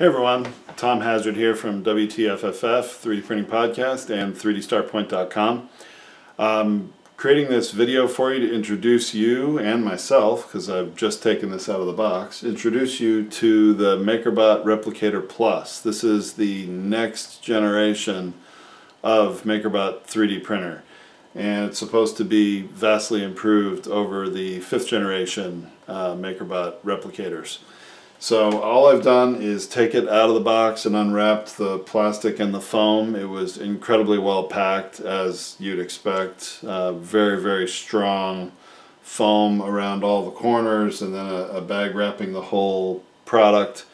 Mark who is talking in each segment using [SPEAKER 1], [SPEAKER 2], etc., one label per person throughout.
[SPEAKER 1] Hey everyone, Tom Hazzard here from WTFFF, 3D Printing Podcast, and 3dstartpoint.com. Um, creating this video for you to introduce you and myself, because I've just taken this out of the box, introduce you to the MakerBot Replicator Plus. This is the next generation of MakerBot 3D printer, and it's supposed to be vastly improved over the fifth generation uh, MakerBot replicators. So all I've done is take it out of the box and unwrapped the plastic and the foam. It was incredibly well packed as you'd expect. Uh, very, very strong foam around all the corners and then a, a bag wrapping the whole product.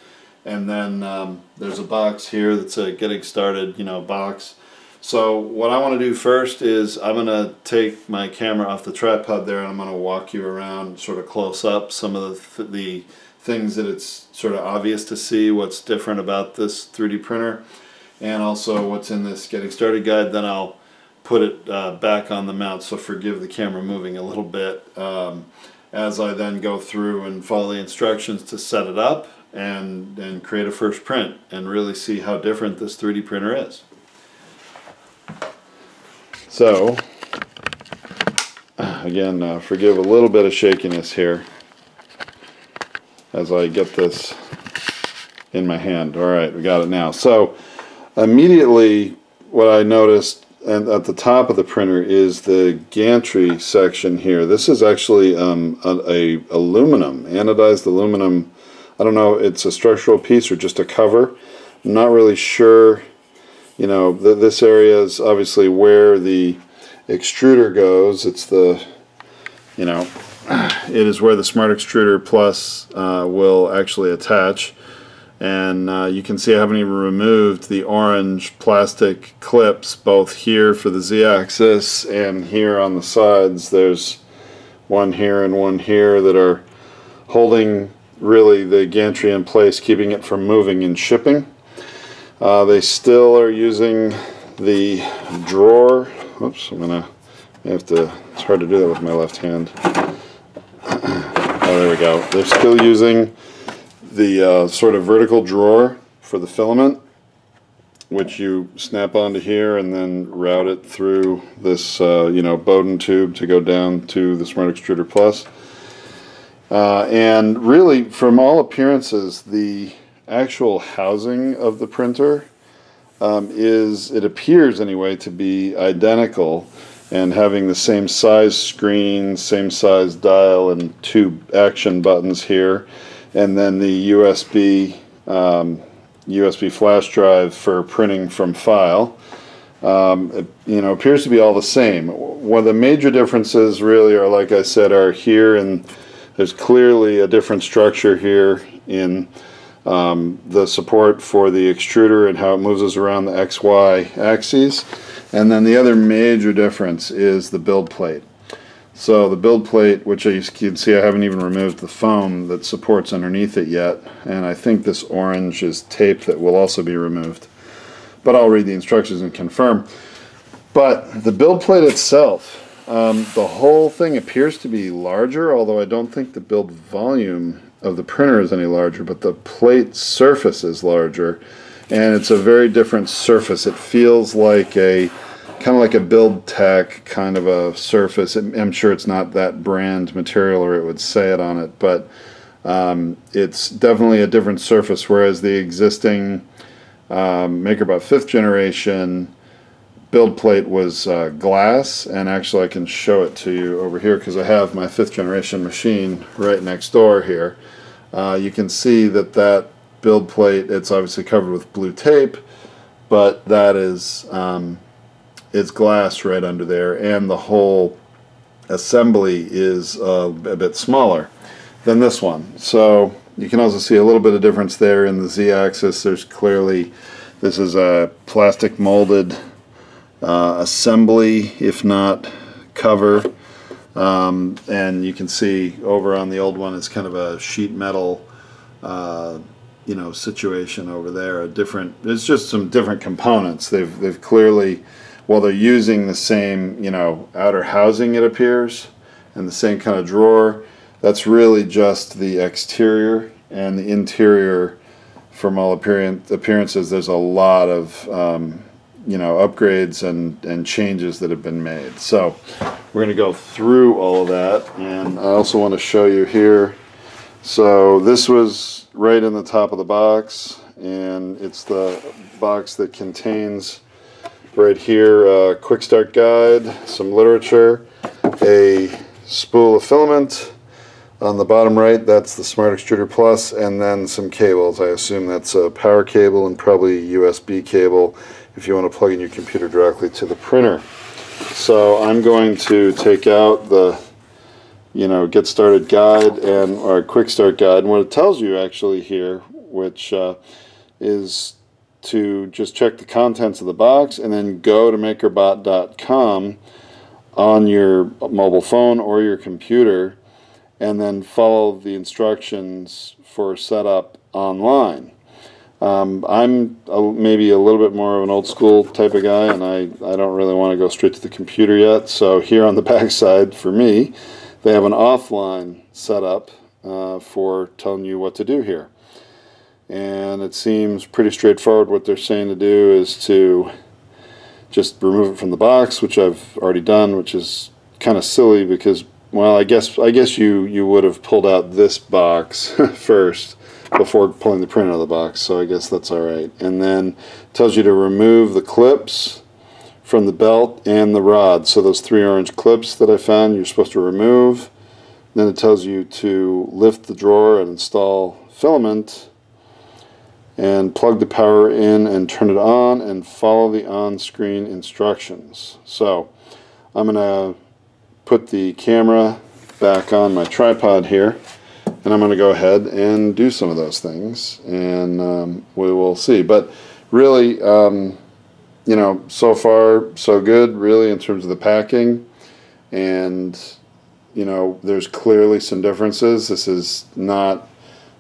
[SPEAKER 1] And then um, there's a box here that's a getting started, you know, box. So what I want to do first is I'm going to take my camera off the tripod there and I'm going to walk you around sort of close up some of the, th the things that it's sort of obvious to see what's different about this 3D printer and also what's in this getting started guide then I'll put it uh, back on the mount so forgive the camera moving a little bit um, as I then go through and follow the instructions to set it up and, and create a first print and really see how different this 3D printer is. So again uh, forgive a little bit of shakiness here as I get this in my hand. All right, we got it now. So immediately what I noticed and at the top of the printer is the gantry section here. This is actually um, a, a, aluminum, anodized aluminum. I don't know, it's a structural piece or just a cover. I'm not really sure. You know, th this area is obviously where the extruder goes. It's the, you know, it is where the Smart Extruder Plus uh, will actually attach. And uh, you can see I haven't even removed the orange plastic clips both here for the z-axis and here on the sides. There's one here and one here that are holding really the gantry in place keeping it from moving and shipping. Uh, they still are using the drawer. Oops I'm gonna have to it's hard to do that with my left hand Oh, there we go. They're still using the uh, sort of vertical drawer for the filament, which you snap onto here and then route it through this, uh, you know, Bowden tube to go down to the Smart Extruder Plus. Uh, and really, from all appearances, the actual housing of the printer um, is, it appears anyway, to be identical and having the same size screen, same size dial, and two action buttons here, and then the USB um, USB flash drive for printing from file. Um, it, you know, appears to be all the same. One of the major differences really are, like I said, are here, and there's clearly a different structure here in um, the support for the extruder and how it moves us around the XY axes. And then the other major difference is the build plate. So the build plate, which you can see I haven't even removed the foam that supports underneath it yet, and I think this orange is tape that will also be removed. But I'll read the instructions and confirm. But the build plate itself, um, the whole thing appears to be larger, although I don't think the build volume of the printer is any larger, but the plate surface is larger and it's a very different surface. It feels like a kind of like a BuildTak kind of a surface. I'm sure it's not that brand material or it would say it on it, but um, it's definitely a different surface. Whereas the existing um, MakerBot fifth generation build plate was uh, glass, and actually I can show it to you over here because I have my fifth generation machine right next door here. Uh, you can see that that build plate. It's obviously covered with blue tape, but that is um, it's glass right under there, and the whole assembly is uh, a bit smaller than this one. So you can also see a little bit of difference there in the z-axis. There's clearly this is a plastic molded uh, assembly, if not cover. Um, and you can see over on the old one it's kind of a sheet metal uh, you know situation over there a different it's just some different components they've they've clearly while they're using the same you know outer housing it appears and the same kind of drawer that's really just the exterior and the interior from all appearance, appearances, there's a lot of um, you know upgrades and and changes that have been made. So we're going to go through all of that, and I also want to show you here. So this was right in the top of the box, and it's the box that contains right here a quick start guide, some literature, a spool of filament. On the bottom right, that's the Smart Extruder Plus, and then some cables. I assume that's a power cable and probably a USB cable if you want to plug in your computer directly to the printer. So I'm going to take out the you know get started guide and or quick start guide and what it tells you actually here which uh, is to just check the contents of the box and then go to makerbot.com on your mobile phone or your computer and then follow the instructions for setup online um, I'm a, maybe a little bit more of an old school type of guy, and I, I don't really want to go straight to the computer yet. So here on the back side, for me, they have an offline setup uh, for telling you what to do here. And it seems pretty straightforward. What they're saying to do is to just remove it from the box, which I've already done, which is kind of silly because, well, I guess I guess you you would have pulled out this box first before pulling the print out of the box, so I guess that's alright. And then tells you to remove the clips from the belt and the rod. So those three orange clips that I found, you're supposed to remove. Then it tells you to lift the drawer and install filament and plug the power in and turn it on and follow the on-screen instructions. So I'm going to put the camera back on my tripod here and I'm going to go ahead and do some of those things, and um, we will see. But really, um, you know, so far so good, really, in terms of the packing, and you know, there's clearly some differences. This is not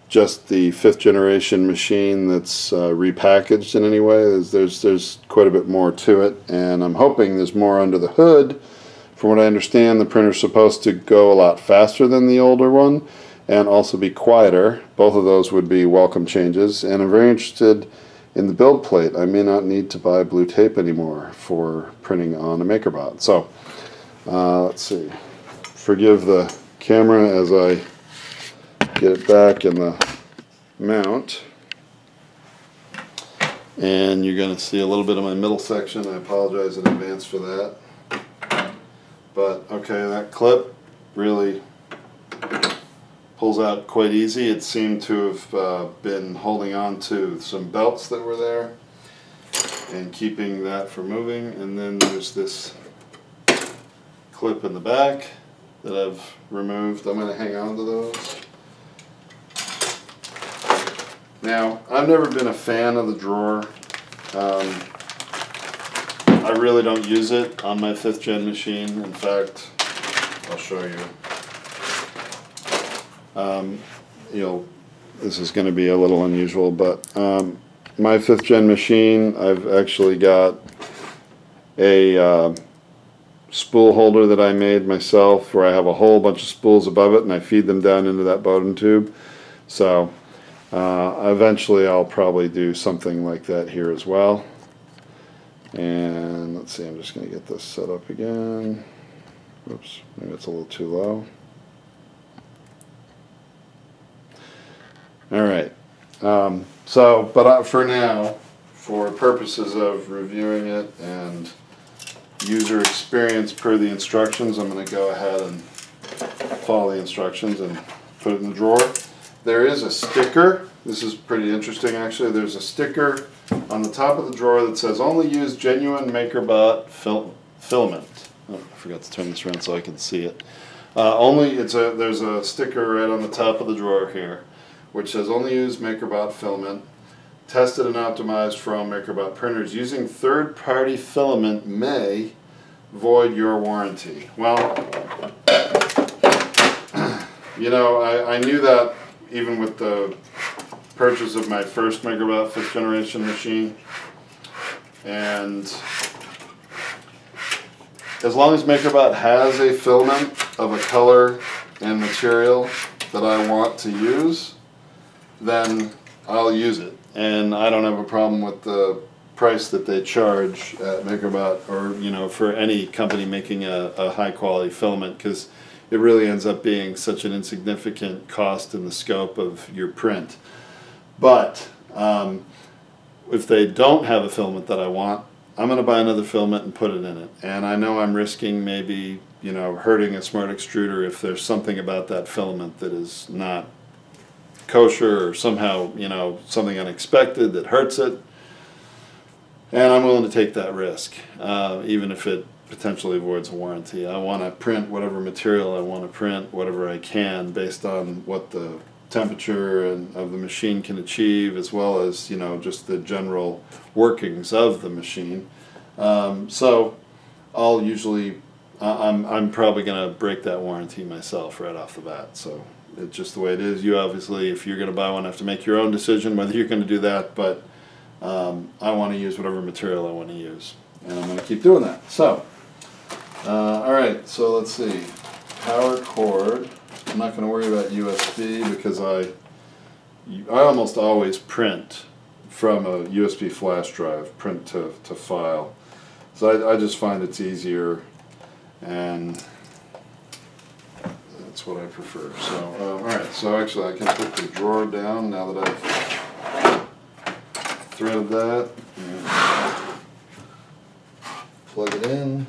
[SPEAKER 1] just the fifth generation machine that's uh, repackaged in any way. There's, there's there's quite a bit more to it, and I'm hoping there's more under the hood. From what I understand, the printer's supposed to go a lot faster than the older one and also be quieter. Both of those would be welcome changes. And I'm very interested in the build plate. I may not need to buy blue tape anymore for printing on a MakerBot. So uh, let's see. Forgive the camera as I get it back in the mount. And you're going to see a little bit of my middle section. I apologize in advance for that. But okay, that clip really pulls out quite easy. It seemed to have uh, been holding on to some belts that were there and keeping that from moving. And then there's this clip in the back that I've removed. I'm going to hang on to those. Now, I've never been a fan of the drawer. Um, I really don't use it on my 5th gen machine. In fact, I'll show you. Um, you'll, this is going to be a little unusual, but um, my fifth gen machine, I've actually got a uh, spool holder that I made myself where I have a whole bunch of spools above it and I feed them down into that Bowden tube. So uh, eventually I'll probably do something like that here as well. And let's see, I'm just going to get this set up again. Oops, maybe it's a little too low. All right. Um, so, but uh, for now, for purposes of reviewing it and user experience per the instructions, I'm going to go ahead and follow the instructions and put it in the drawer. There is a sticker. This is pretty interesting actually. There's a sticker on the top of the drawer that says only use genuine MakerBot fil filament. Oh, I forgot to turn this around so I can see it. Uh, only it's a there's a sticker right on the top of the drawer here which says only use MakerBot filament, tested and optimized from MakerBot printers. Using third-party filament may void your warranty. Well, you know, I, I knew that even with the purchase of my first MakerBot fifth generation machine. And as long as MakerBot has a filament of a color and material that I want to use, then I'll use it. and I don't have a problem with the price that they charge at MakerBot or you know for any company making a, a high quality filament because it really ends up being such an insignificant cost in the scope of your print. But um, if they don't have a filament that I want, I'm going to buy another filament and put it in it. And I know I'm risking maybe you know hurting a smart extruder if there's something about that filament that is not kosher or somehow you know something unexpected that hurts it and I'm willing to take that risk, uh, even if it potentially avoids a warranty. I want to print whatever material I want to print, whatever I can, based on what the temperature and of the machine can achieve, as well as you know just the general workings of the machine. Um, so I'll usually, I'm I'm probably going to break that warranty myself right off the bat. So it's just the way it is. You obviously, if you're going to buy one, have to make your own decision whether you're going to do that, but um, I want to use whatever material I want to use. And I'm going to keep doing that. So, uh, all right, so let's see. Power cord. I'm not going to worry about USB because I, I almost always print from a USB flash drive, print to, to file. So I, I just find it's easier and that's what I prefer. So, uh, all right, so actually I can put the drawer down now that I've threaded that and plug it in.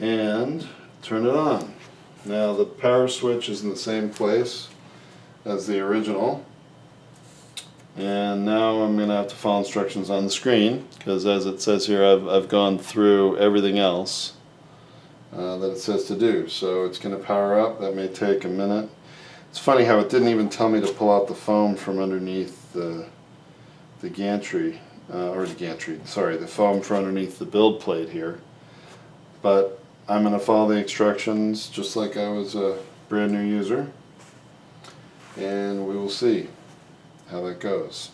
[SPEAKER 1] And turn it on. Now the power switch is in the same place as the original. And now I'm going to have to follow instructions on the screen because as it says here I've, I've gone through everything else uh, that it says to do. So it's going to power up. That may take a minute. It's funny how it didn't even tell me to pull out the foam from underneath the, the gantry, uh, or the gantry, sorry, the foam from underneath the build plate here. But I'm going to follow the instructions just like I was a brand new user. And we will see how that goes.